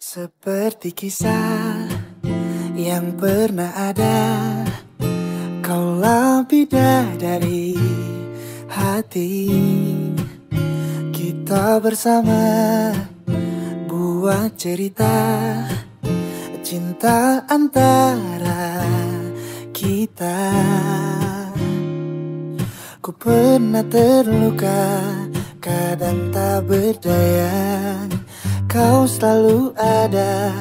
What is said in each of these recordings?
Seperti kisah yang pernah ada Kaulah bidadari hati. Kita bersama buat cerita Cinta antara kita. Ku pernah terluka Kadang tak berdaya Kau selalu ada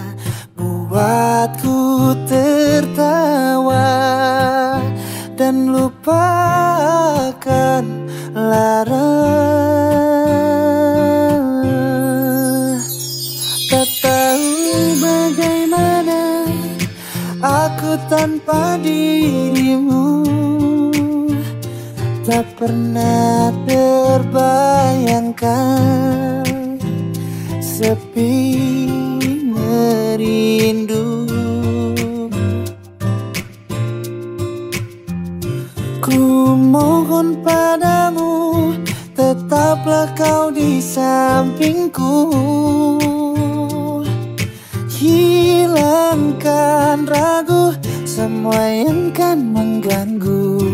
Buatku tertawa Dan lupakan lara. Tak tahu bagaimana Aku tanpa dirimu. Tak pernah terbayangkan Sepi merindu. Ku mohon padamu Tetaplah kau di sampingku. Hilangkan ragu Semua yang kan mengganggu.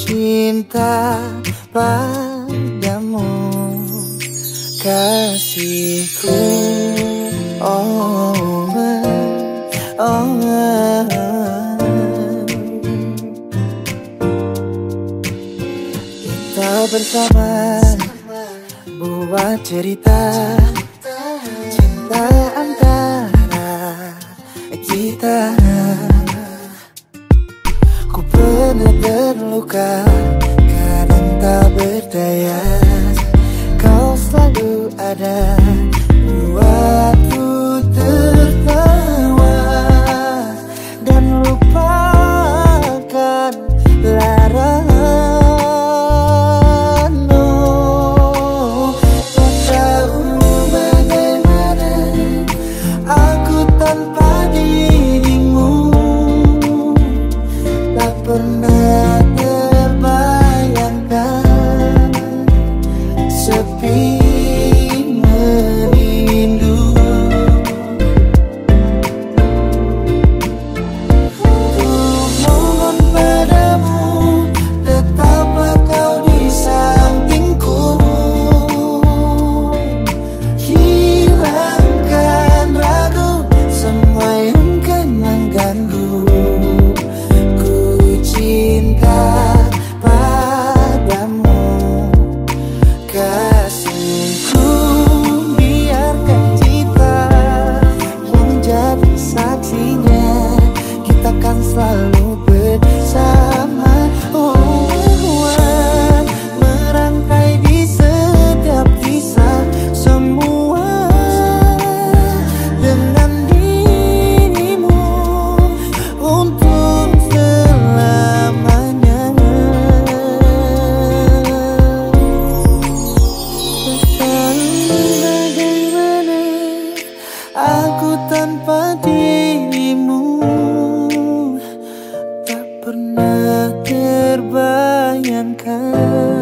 Cinta padamu bersama. Buat cerita cinta antara kita. Pernah terluka Aku terbayangkan